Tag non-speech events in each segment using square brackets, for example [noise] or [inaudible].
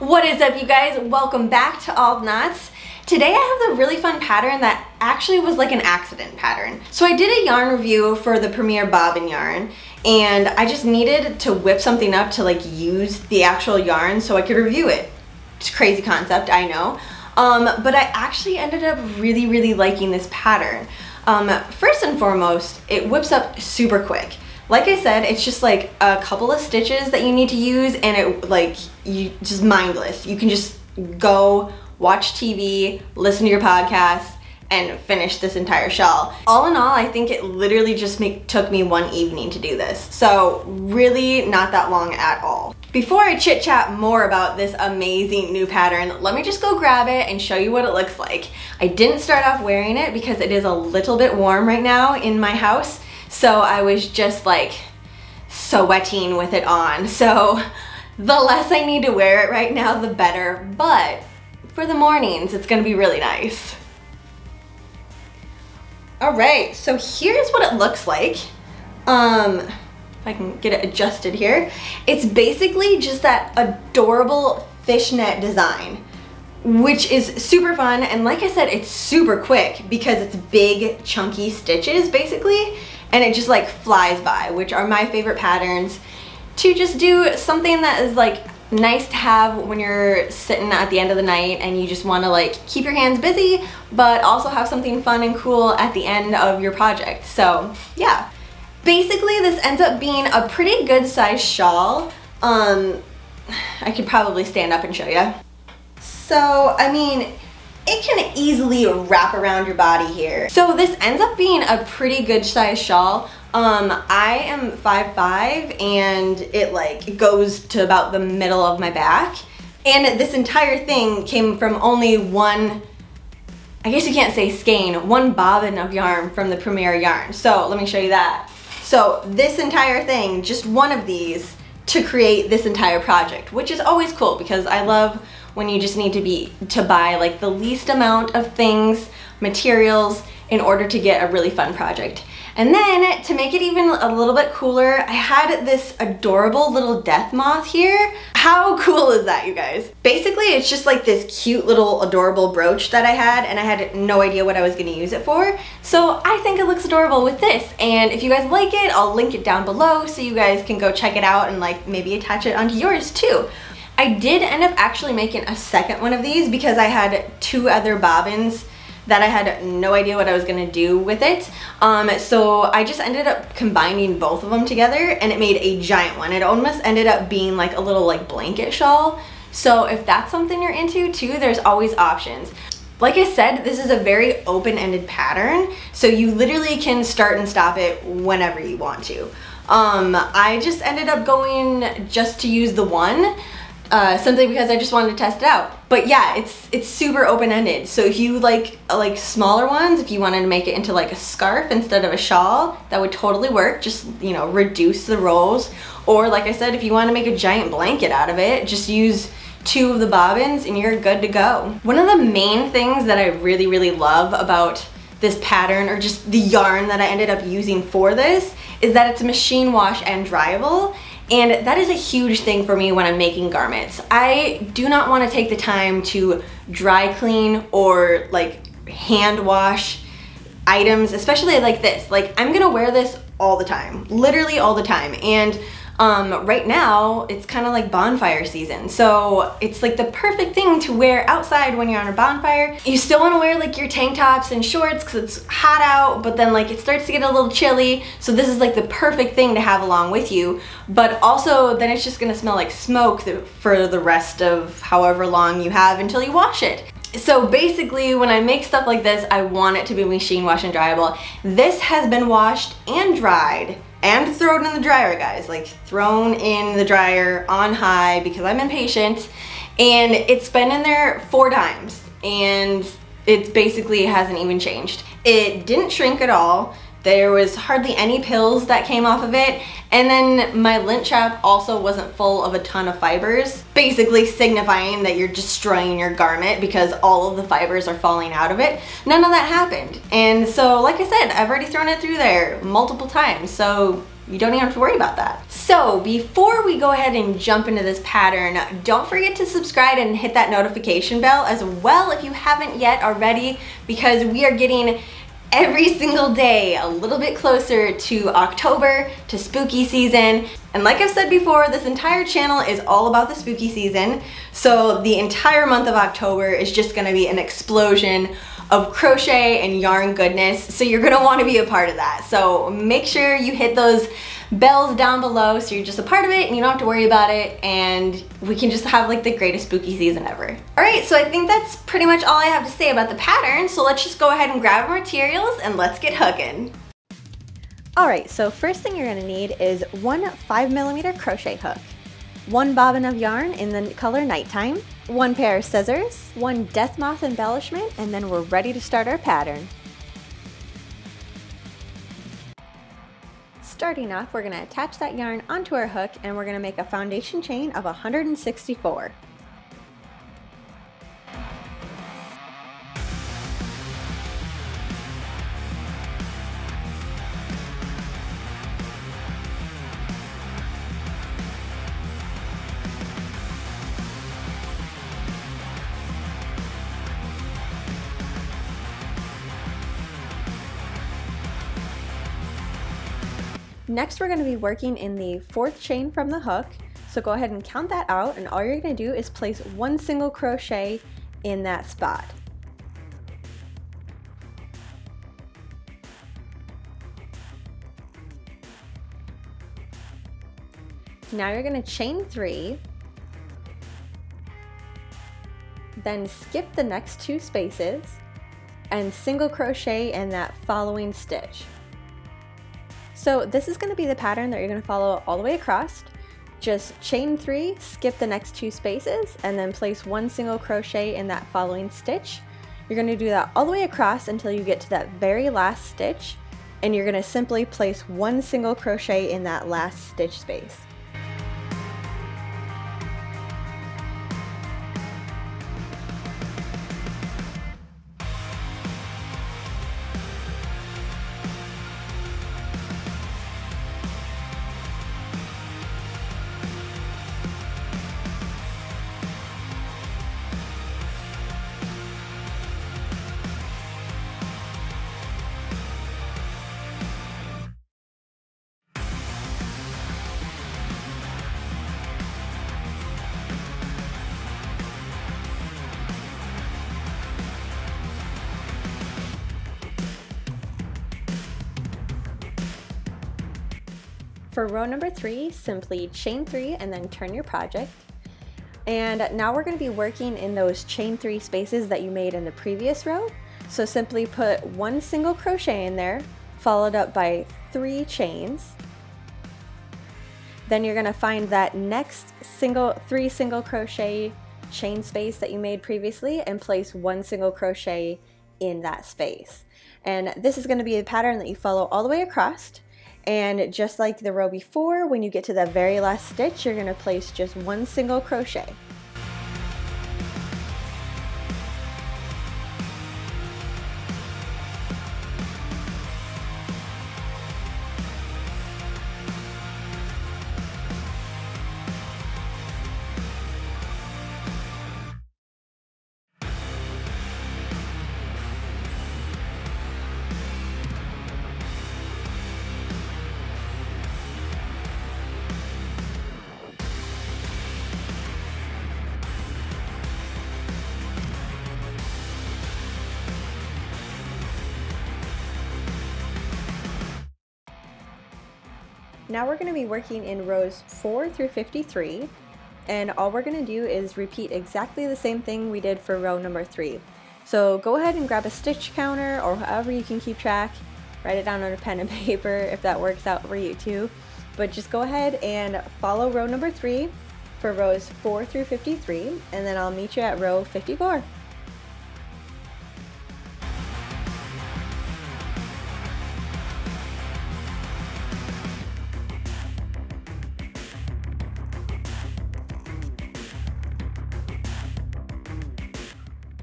What is up you guys? Welcome back to Alt Knots. Today I have the really fun pattern that actually was like an accident pattern. So I did a yarn review for the Premier Bobbin yarn and I just needed to whip something up to like use the actual yarn so I could review it. It's crazy concept, I know. Um, but I actually ended up really, really liking this pattern. Um, first and foremost, it whips up super quick. Like I said, it's just like a couple of stitches that you need to use and it like, you just mindless. You can just go watch TV, listen to your podcast, and finish this entire shawl. All in all, I think it literally just make, took me one evening to do this. So really not that long at all. Before I chit chat more about this amazing new pattern, let me just go grab it and show you what it looks like. I didn't start off wearing it because it is a little bit warm right now in my house. So I was just like sweating with it on. So the less I need to wear it right now, the better. But for the mornings, it's gonna be really nice. All right, so here's what it looks like. Um, if I can get it adjusted here. It's basically just that adorable fishnet design which is super fun and like I said it's super quick because it's big chunky stitches basically and it just like flies by, which are my favorite patterns to just do something that is like nice to have when you're sitting at the end of the night and you just want to like keep your hands busy but also have something fun and cool at the end of your project. So yeah. Basically this ends up being a pretty good size shawl. Um, [sighs] I could probably stand up and show you. So, I mean, it can easily wrap around your body here. So this ends up being a pretty good size shawl. Um, I am 5'5", and it like goes to about the middle of my back. And this entire thing came from only one, I guess you can't say skein, one bobbin of yarn from the Premier yarn. So let me show you that. So this entire thing, just one of these to create this entire project, which is always cool because I love when you just need to be to buy like the least amount of things, materials in order to get a really fun project. And then to make it even a little bit cooler, I had this adorable little death moth here. How cool is that, you guys? Basically, it's just like this cute little adorable brooch that I had and I had no idea what I was gonna use it for. So I think it looks adorable with this. And if you guys like it, I'll link it down below so you guys can go check it out and like maybe attach it onto yours too. I did end up actually making a second one of these because I had two other bobbins that I had no idea what I was gonna do with it. Um, so I just ended up combining both of them together and it made a giant one. It almost ended up being like a little like blanket shawl. So if that's something you're into too, there's always options. Like I said, this is a very open-ended pattern, so you literally can start and stop it whenever you want to. Um, I just ended up going just to use the one uh, simply because I just wanted to test it out. But yeah, it's it's super open-ended. So if you like like smaller ones, if you wanted to make it into like a scarf instead of a shawl, that would totally work. Just, you know, reduce the rolls. Or like I said, if you want to make a giant blanket out of it, just use two of the bobbins and you're good to go. One of the main things that I really, really love about this pattern or just the yarn that I ended up using for this is that it's machine wash and dryable and that is a huge thing for me when I'm making garments. I do not want to take the time to dry clean or like hand wash items, especially like this. Like I'm gonna wear this all the time, literally all the time. And um, right now, it's kind of like bonfire season. So it's like the perfect thing to wear outside when you're on a bonfire. You still want to wear like your tank tops and shorts because it's hot out, but then like it starts to get a little chilly. So this is like the perfect thing to have along with you. But also then it's just going to smell like smoke for the rest of however long you have until you wash it. So basically when I make stuff like this, I want it to be machine wash and dryable. This has been washed and dried and thrown in the dryer, guys. Like thrown in the dryer on high because I'm impatient. And it's been in there four times and it basically hasn't even changed. It didn't shrink at all. There was hardly any pills that came off of it. And then my lint trap also wasn't full of a ton of fibers, basically signifying that you're destroying your garment because all of the fibers are falling out of it. None of that happened. And so, like I said, I've already thrown it through there multiple times. So you don't even have to worry about that. So before we go ahead and jump into this pattern, don't forget to subscribe and hit that notification bell as well if you haven't yet already because we are getting every single day a little bit closer to October, to spooky season. And like I've said before, this entire channel is all about the spooky season. So the entire month of October is just gonna be an explosion of crochet and yarn goodness. So you're gonna wanna be a part of that. So make sure you hit those bells down below so you're just a part of it and you don't have to worry about it and we can just have like the greatest spooky season ever. All right, so I think that's pretty much all I have to say about the pattern. So let's just go ahead and grab our materials and let's get hooking. All right, so first thing you're gonna need is one five millimeter crochet hook, one bobbin of yarn in the color Nighttime, one pair of scissors, one death moth embellishment, and then we're ready to start our pattern. Starting off, we're going to attach that yarn onto our hook and we're going to make a foundation chain of 164. Next, we're gonna be working in the fourth chain from the hook. So go ahead and count that out and all you're gonna do is place one single crochet in that spot. Now you're gonna chain three, then skip the next two spaces and single crochet in that following stitch. So this is going to be the pattern that you're going to follow all the way across. Just chain three, skip the next two spaces, and then place one single crochet in that following stitch. You're going to do that all the way across until you get to that very last stitch, and you're going to simply place one single crochet in that last stitch space. For row number three, simply chain three and then turn your project. And now we're gonna be working in those chain three spaces that you made in the previous row. So simply put one single crochet in there, followed up by three chains. Then you're gonna find that next single, three single crochet chain space that you made previously and place one single crochet in that space. And this is gonna be a pattern that you follow all the way across. And just like the row before, when you get to the very last stitch, you're gonna place just one single crochet. Now we're going to be working in rows 4 through 53 and all we're going to do is repeat exactly the same thing we did for row number 3. So go ahead and grab a stitch counter or however you can keep track, write it down on a pen and [laughs] paper if that works out for you too. But just go ahead and follow row number 3 for rows 4 through 53 and then I'll meet you at row 54.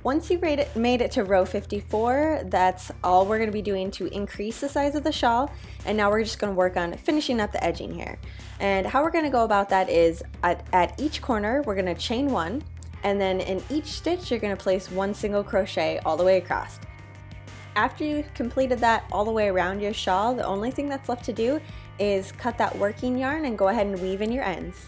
Once you've made it, to row 54, that's all we're going to be doing to increase the size of the shawl. And now we're just gonna work on finishing up the edging here. And how we're gonna go about that is at, at each corner, we're gonna chain one, and then in each stitch, you're gonna place one single crochet all the way across. After you've completed that all the way around your shawl, the only thing that's left to do is cut that working yarn and go ahead and weave in your ends.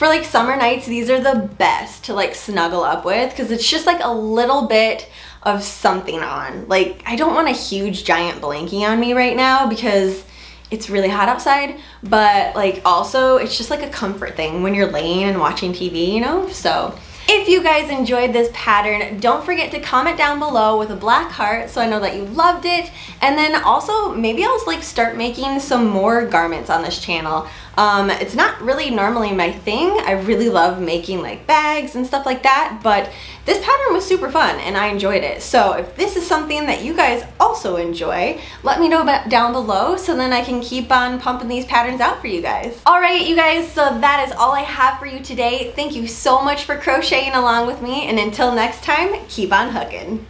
For like summer nights, these are the best to like snuggle up with because it's just like a little bit of something on. Like I don't want a huge giant blankie on me right now because it's really hot outside, but like also it's just like a comfort thing when you're laying and watching TV, you know? So if you guys enjoyed this pattern, don't forget to comment down below with a black heart so I know that you loved it. And then also maybe I'll like start making some more garments on this channel. Um, it's not really normally my thing. I really love making like bags and stuff like that, but this pattern was super fun and I enjoyed it. So if this is something that you guys also enjoy, let me know down below so then I can keep on pumping these patterns out for you guys. All right, you guys, so that is all I have for you today. Thank you so much for crocheting along with me and until next time, keep on hooking.